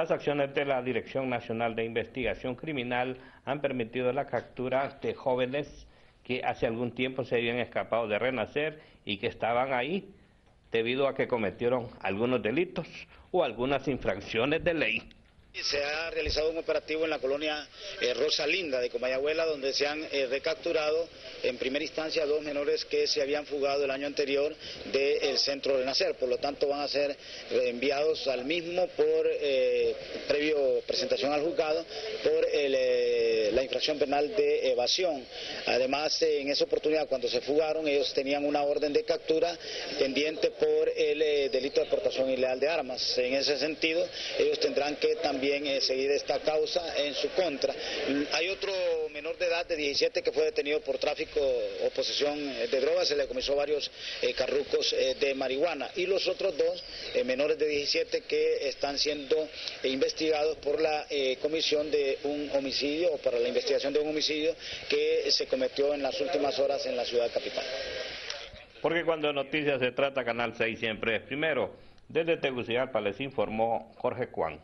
Las acciones de la Dirección Nacional de Investigación Criminal han permitido la captura de jóvenes que hace algún tiempo se habían escapado de Renacer y que estaban ahí debido a que cometieron algunos delitos o algunas infracciones de ley. Se ha realizado un operativo en la colonia eh, Rosa Linda de Comayagüela donde se han eh, recapturado en primera instancia dos menores que se habían fugado el año anterior del centro de Nacer. Por lo tanto van a ser enviados al mismo por eh, previo presentación al juzgado por la infracción penal de evasión. Además en esa oportunidad cuando se fugaron ellos tenían una orden de captura pendiente por el delito de aportación ilegal de armas. En ese sentido ellos tendrán que también eh, seguir esta causa en su contra. Hay otro menor de edad de 17 que fue detenido por tráfico o posesión eh, de drogas, se le comisó varios eh, carrucos de marihuana y los otros dos menores de 17 que están siendo investigados por la comisión de un homicidio o para la investigación de un homicidio que se cometió en las últimas horas en la ciudad capital. Porque cuando noticias se trata, Canal 6 siempre es primero. Desde Tegucigalpa les informó Jorge Juan.